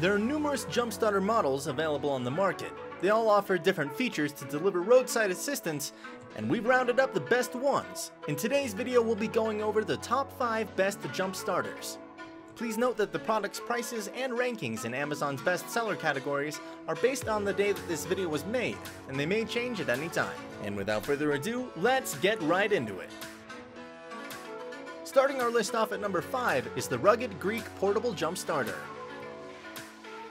There are numerous jump starter models available on the market. They all offer different features to deliver roadside assistance, and we've rounded up the best ones. In today's video, we'll be going over the top 5 best jump starters. Please note that the product's prices and rankings in Amazon's bestseller categories are based on the day that this video was made, and they may change at any time. And without further ado, let's get right into it. Starting our list off at number 5 is the Rugged Geek Portable Jump Starter.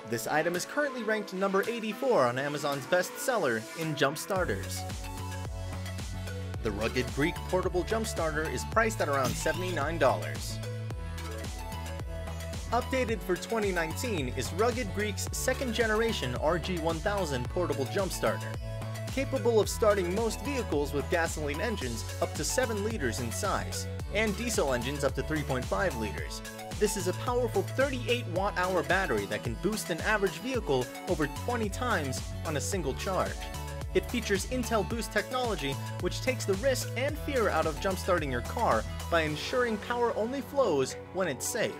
This item is currently ranked number 84 on Amazon's bestseller in jump starters. The Rugged Geek Portable Jump Starter is priced at around $79. Updated for 2019 is Rugged Geek's second generation RG1000 portable jump starter, capable of starting most vehicles with gasoline engines up to 7 liters in size, and diesel engines up to 3.5 liters, this is a powerful 38 watt hour battery that can boost an average vehicle over 20 times on a single charge. It features Intel Boost technology, which takes the risk and fear out of jump-starting your car by ensuring power only flows when it's safe.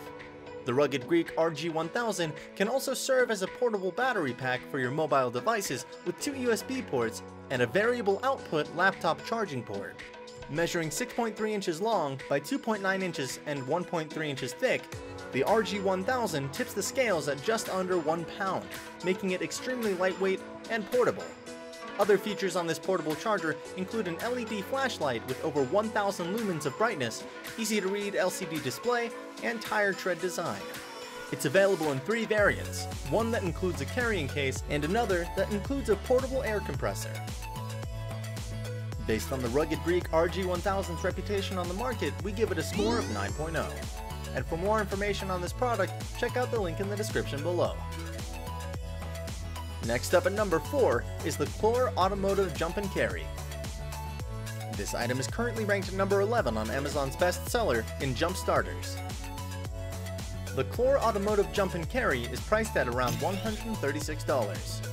The Rugged Geek RG1000 can also serve as a portable battery pack for your mobile devices with two USB ports and a variable output laptop charging port. Measuring 6.3 inches long by 2.9 inches and 1.3 inches thick, the RG1000 tips the scales at just under 1 pound, making it extremely lightweight and portable. Other features on this portable charger include an LED flashlight with over 1000 lumens of brightness, easy to read LCD display, and tire tread design. It's available in three variants, one that includes a carrying case and another that includes a portable air compressor. Based on the rugged Geek RG1000's reputation on the market, we give it a score of 9.0. And for more information on this product, check out the link in the description below. Next up at number 4 is the Clore Automotive Jump and Carry. This item is currently ranked number 11 on Amazon's bestseller in jump starters. The Clore Automotive Jump and Carry is priced at around $136.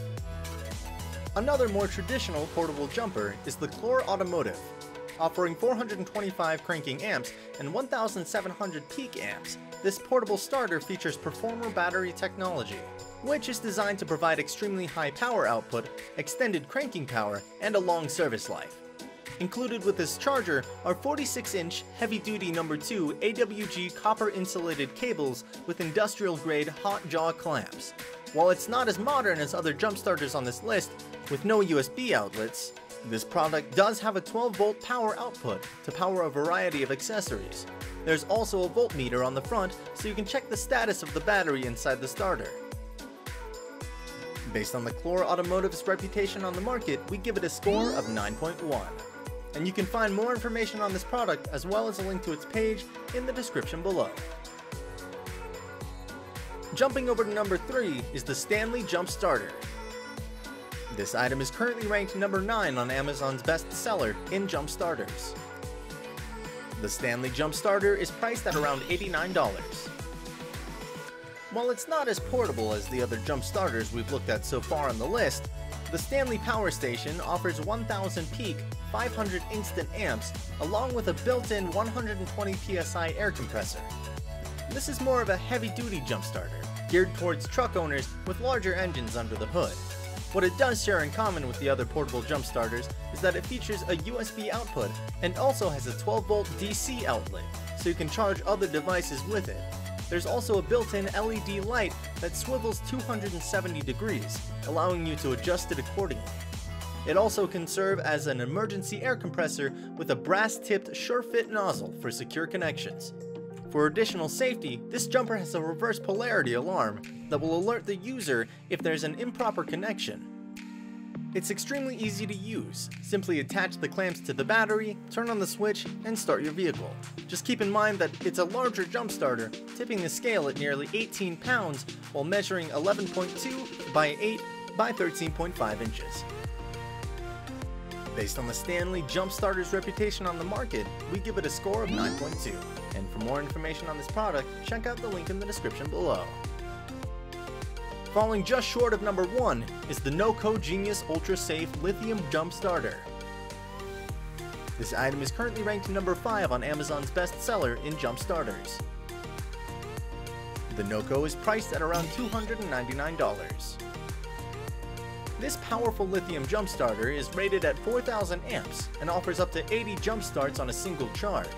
Another more traditional portable jumper is the Clore Automotive. Offering 425 cranking amps and 1700 peak amps, this portable starter features Proformer battery technology, which is designed to provide extremely high power output, extended cranking power, and a long service life. Included with this charger are 46-inch heavy-duty number 2 AWG copper insulated cables with industrial grade hot jaw clamps. While it's not as modern as other jump starters on this list, with no USB outlets, this product does have a 12 volt power output to power a variety of accessories. There's also a voltmeter on the front so you can check the status of the battery inside the starter. Based on the Clore Automotive's reputation on the market, we give it a score of 9.1. And you can find more information on this product as well as a link to its page in the description below. Jumping over to number 3 is the Stanley Jump Starter. This item is currently ranked number 9 on Amazon's bestseller in jump starters. The Stanley Jump Starter is priced at around $89. While it's not as portable as the other jump starters we've looked at so far on the list, the Stanley Power Station offers 1000 peak 500 instant amps along with a built-in 120 psi air compressor. This is more of a heavy-duty jump starter, geared towards truck owners with larger engines under the hood. What it does share in common with the other portable jump starters is that it features a USB output and also has a 12 volt DC outlet, so you can charge other devices with it. There's also a built-in LED light that swivels 270 degrees, allowing you to adjust it accordingly. It also can serve as an emergency air compressor with a brass-tipped sure-fit nozzle for secure connections. For additional safety, this jumper has a reverse polarity alarm that will alert the user if there's an improper connection. It's extremely easy to use. Simply attach the clamps to the battery, turn on the switch, and start your vehicle. Just keep in mind that it's a larger jump starter, tipping the scale at nearly 18 pounds while measuring 11.2 by 8 by 13.5 inches. Based on the Stanley Jump Starter's reputation on the market, we give it a score of 9.2. And for more information on this product, check out the link in the description below. Falling just short of number 1 is the NOCO Genius Ultra Safe Lithium Jump Starter. This item is currently ranked number 5 on Amazon's bestseller in jump starters. The NOCO is priced at around $299. This powerful lithium jump starter is rated at 4000 amps and offers up to 80 jump starts on a single charge.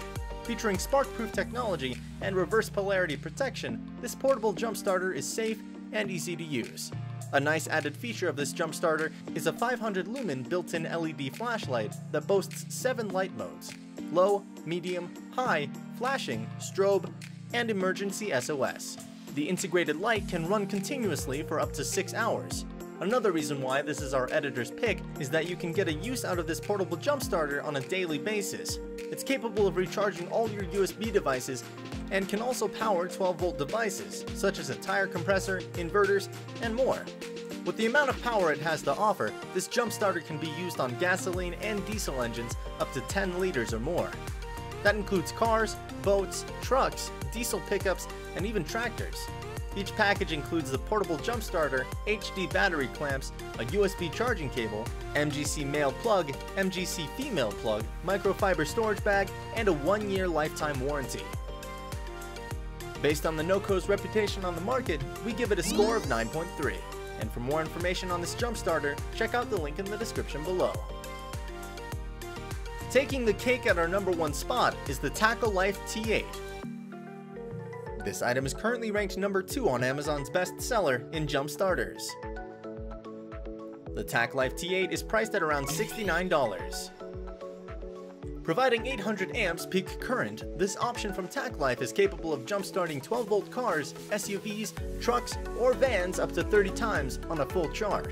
Featuring spark-proof technology and reverse polarity protection, this portable jump starter is safe and easy to use. A nice added feature of this jump starter is a 500 lumen built-in LED flashlight that boasts 7 light modes, low, medium, high, flashing, strobe, and emergency SOS. The integrated light can run continuously for up to 6 hours. Another reason why this is our editor's pick is that you can get a use out of this portable jump starter on a daily basis. It's capable of recharging all your USB devices and can also power 12 volt devices, such as a tire compressor, inverters, and more. With the amount of power it has to offer, this jump starter can be used on gasoline and diesel engines up to 10 liters or more. That includes cars, boats, trucks, diesel pickups, and even tractors. Each package includes the portable jump starter, HD battery clamps, a USB charging cable, MGC male plug, MGC female plug, microfiber storage bag, and a one-year lifetime warranty. Based on the NOCO's reputation on the market, we give it a score of 9.3. And for more information on this jump starter, check out the link in the description below. Taking the cake at our number one spot is the TACKLIFE T8. This item is currently ranked number 2 on Amazon's bestseller in jump starters. The TACKLIFE T8 is priced at around $69. Providing 800 amps peak current, this option from TACKLIFE is capable of jump-starting 12-volt cars, SUVs, trucks, or vans up to 30 times on a full charge.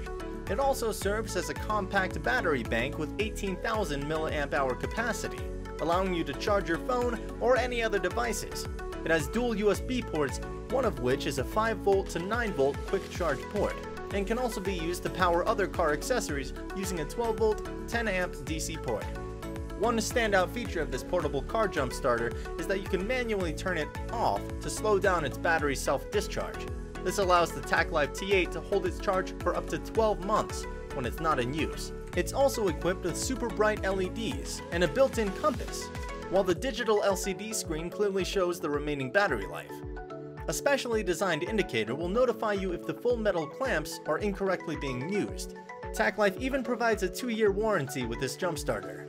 It also serves as a compact battery bank with 18,000 mAh capacity, allowing you to charge your phone or any other devices. It has dual USB ports, one of which is a 5V to 9V quick charge port, and can also be used to power other car accessories using a 12V 10A DC port. One standout feature of this portable car jump starter is that you can manually turn it off to slow down its battery self-discharge. This allows the TACKLIFE T8 to hold its charge for up to 12 months when it's not in use. It's also equipped with super bright LEDs and a built-in compass, while the digital LCD screen clearly shows the remaining battery life. A specially designed indicator will notify you if the full metal clamps are incorrectly being used. TACKLIFE even provides a 2-year warranty with this jump starter.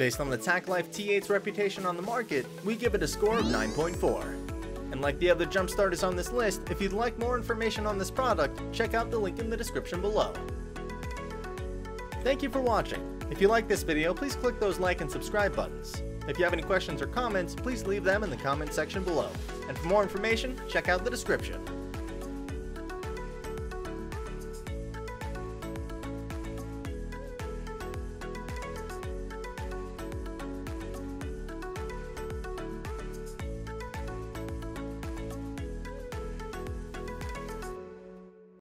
Based on the TACKLIFE T8's reputation on the market, we give it a score of 9.4. And like the other jump starters on this list, if you'd like more information on this product, check out the link in the description below. Thank you for watching. If you like this video, please click those like and subscribe buttons. If you have any questions or comments, please leave them in the comment section below. And for more information, check out the description.